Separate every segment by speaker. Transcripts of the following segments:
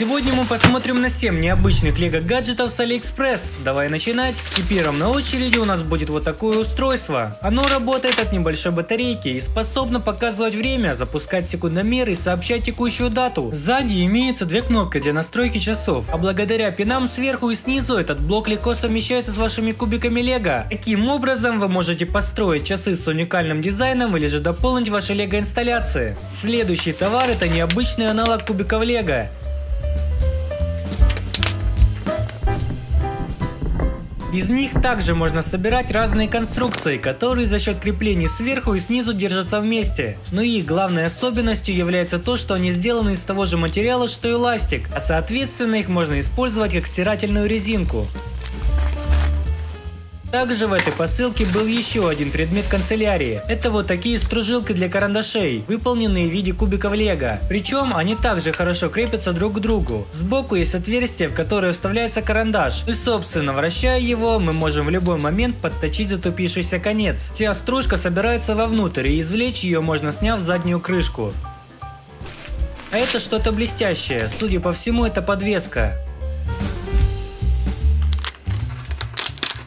Speaker 1: Сегодня мы посмотрим на 7 необычных лего гаджетов с Алиэкспресс. Давай начинать. И первым на очереди у нас будет вот такое устройство. Оно работает от небольшой батарейки и способно показывать время, запускать секундомер и сообщать текущую дату. Сзади имеется две кнопки для настройки часов. А благодаря пинам сверху и снизу этот блок легко совмещается с вашими кубиками лего. Таким образом вы можете построить часы с уникальным дизайном или же дополнить ваши лего инсталляции. Следующий товар это необычный аналог кубиков лего. Из них также можно собирать разные конструкции, которые за счет креплений сверху и снизу держатся вместе. Но их главной особенностью является то, что они сделаны из того же материала, что и ластик, а соответственно их можно использовать как стирательную резинку. Также в этой посылке был еще один предмет канцелярии. Это вот такие стружилки для карандашей, выполненные в виде кубиков лего. Причем они также хорошо крепятся друг к другу. Сбоку есть отверстие, в которое вставляется карандаш. И собственно, вращая его, мы можем в любой момент подточить затупившийся конец. Вся стружка собирается вовнутрь и извлечь ее можно сняв заднюю крышку. А это что-то блестящее, судя по всему это подвеска.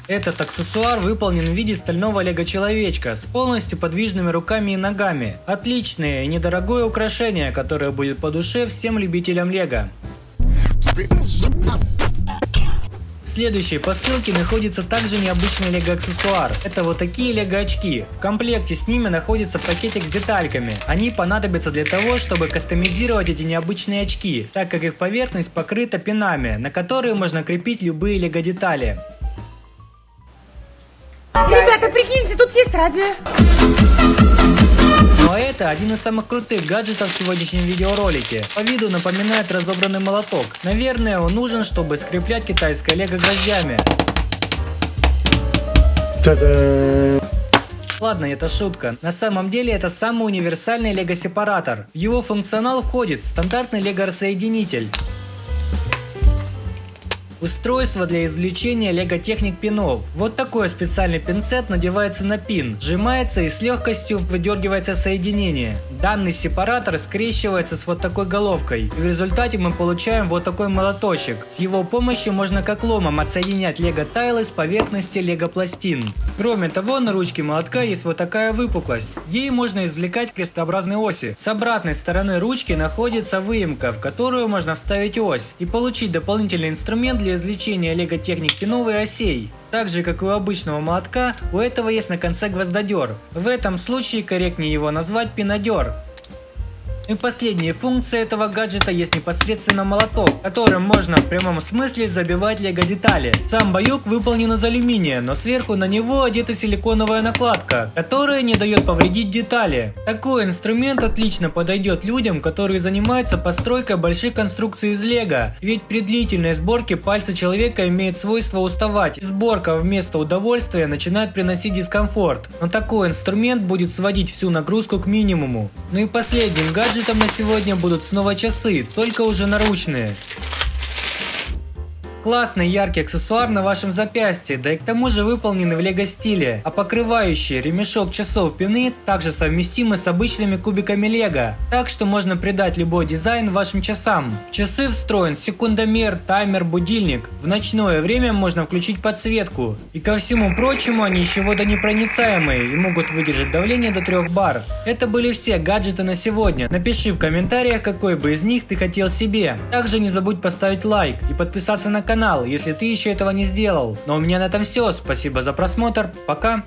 Speaker 1: Этот аксессуар выполнен в виде стального лего-человечка с полностью подвижными руками и ногами. Отличное и недорогое украшение, которое будет по душе всем любителям лего. В следующей посылке находится также необычный лего-аксессуар. Это вот такие лего-очки. В комплекте с ними находится пакетик с детальками. Они понадобятся для того, чтобы кастомизировать эти необычные очки, так как их поверхность покрыта пинами, на которые можно крепить любые лего-детали.
Speaker 2: Прикиньте, тут есть радио.
Speaker 1: Ну а это один из самых крутых гаджетов в сегодняшнем видеоролике. По виду напоминает разобранный молоток. Наверное, он нужен, чтобы скреплять китайское лего гвоздями. Ладно, это шутка. На самом деле это самый универсальный лего-сепаратор. В его функционал входит стандартный лего-рассоединитель, Устройство для извлечения лего-техник пинов. Вот такой специальный пинцет надевается на пин, сжимается и с легкостью выдергивается соединение. Данный сепаратор скрещивается с вот такой головкой. И в результате мы получаем вот такой молоточек. С его помощью можно как ломом отсоединять лего-тайлы с поверхности лего-пластин. Кроме того, на ручке молотка есть вот такая выпуклость. Ей можно извлекать крестообразные оси. С обратной стороны ручки находится выемка, в которую можно вставить ось и получить дополнительный инструмент для извлечения лего-техник пинов и осей. Так же, как и у обычного молотка, у этого есть на конце гвоздодер. В этом случае корректнее его назвать пинодер. И последняя функция этого гаджета есть непосредственно молоток, которым можно в прямом смысле забивать лего детали. Сам боек выполнен из алюминия, но сверху на него одета силиконовая накладка, которая не дает повредить детали. Такой инструмент отлично подойдет людям, которые занимаются постройкой больших конструкций из лего, ведь при длительной сборке пальцы человека имеют свойство уставать, и сборка вместо удовольствия начинает приносить дискомфорт. Но такой инструмент будет сводить всю нагрузку к минимуму. Ну и последним гаджетом гаджетом на сегодня будут снова часы, только уже наручные. Классный яркий аксессуар на вашем запястье, да и к тому же выполнены в лего стиле, а покрывающий ремешок часов пины также совместимы с обычными кубиками лего, так что можно придать любой дизайн вашим часам. В часы встроен секундомер, таймер, будильник, в ночное время можно включить подсветку, и ко всему прочему они еще водонепроницаемые и могут выдержать давление до 3 бар. Это были все гаджеты на сегодня, напиши в комментариях какой бы из них ты хотел себе. Также не забудь поставить лайк и подписаться на канал канал, если ты еще этого не сделал. Но у меня на этом все. Спасибо за просмотр. Пока.